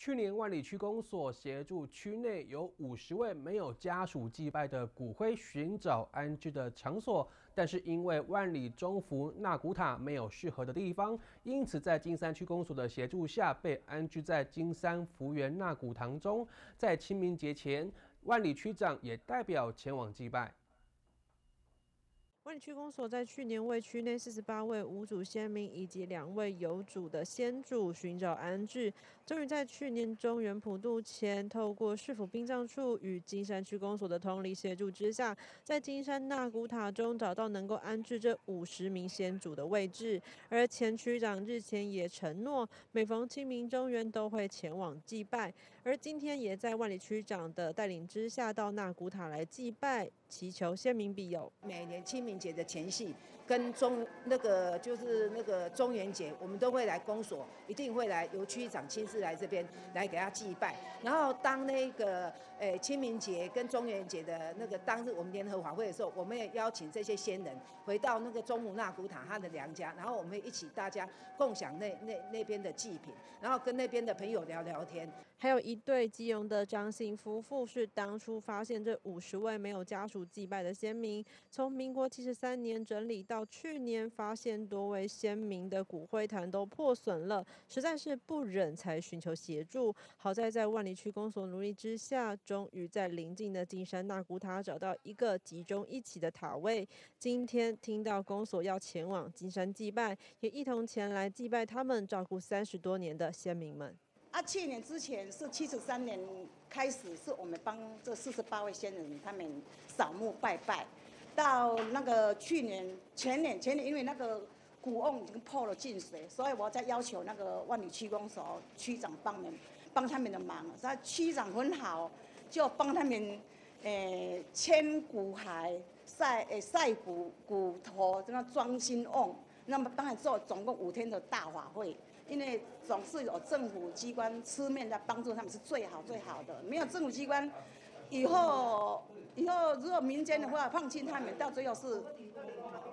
去年万里区公所协助区内有五十位没有家属祭拜的骨灰寻找安置的场所，但是因为万里中福纳古塔没有适合的地方，因此在金山区公所的协助下，被安置在金山福源纳古堂中。在清明节前，万里区长也代表前往祭拜。万里区公所在去年为区内四十八位无主先民以及两位有主的先主寻找安置，终于在去年中原普渡前，透过市府殡葬处与金山区公所的通力协助之下，在金山纳古塔中找到能够安置这五十名先主的位置。而前区长日前也承诺，每逢清明中原都会前往祭拜，而今天也在万里区长的带领之下，到纳古塔来祭拜。祈求先民庇佑。每年清明节的前夕，跟中那个就是那个中元节，我们都会来公所，一定会来由区长亲自来这边来给他祭拜。然后当那个诶清明节跟中元节的那个当日，我们联合法会的时候，我们也邀请这些先人回到那个中母纳古塔他的娘家，然后我们一起大家共享那那那边的祭品，然后跟那边的朋友聊聊天。还有一对基隆的张姓夫妇是当初发现这五十位没有家属。祭拜的先民，从民国七十三年整理到去年，发现多位先民的骨灰坛都破损了，实在是不忍，才寻求协助。好在在万里区公所努力之下，终于在邻近的金山大古塔找到一个集中一起的塔位。今天听到公所要前往金山祭拜，也一同前来祭拜他们照顾三十多年的先民们。啊，去年之前是七十三年开始，是我们帮这四十八位先人他们扫墓拜拜，到那个去年前年前年，因为那个古瓮已经破了进水，所以我在要求那个万里区公所区长帮忙帮他们的忙，那区长很好，就帮他们诶迁骨骸、晒诶晒骨骨头，这样装新瓮，那么当然做总共五天的大法会。因为总是有政府机关出面在帮助他们，是最好最好的。没有政府机关，以后以后如果民间的话放弃他们，到最后是。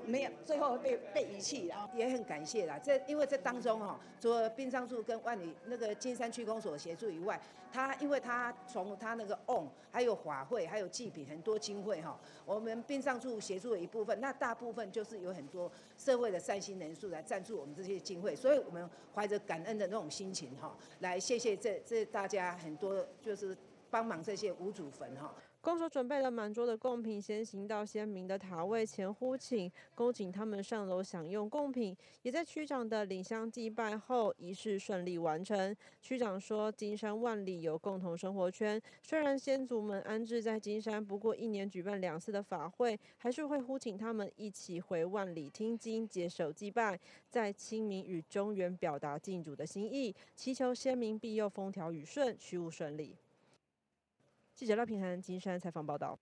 没有，最后被被遗弃了，也很感谢啦。这因为这当中哈，除了殡葬处跟万里那个金山区公所协助以外，他因为他从他那个 on 还有法会还有祭品很多经费哈，我们殡葬处协助了一部分，那大部分就是有很多社会的善心人数来赞助我们这些经费，所以我们怀着感恩的那种心情哈，来谢谢这这大家很多就是帮忙这些无主坟哈。公所准备了满桌的贡品，先行到先民的塔位前呼请，恭请他们上楼享用贡品。也在区长的领香祭拜后，仪式顺利完成。区长说：“金山万里有共同生活圈，虽然先祖们安置在金山，不过一年举办两次的法会，还是会呼请他们一起回万里听经、接受祭拜，在清明与中原表达敬主的心意，祈求先民庇佑风调雨顺，去务顺利。”记者廖平涵金山采访报道。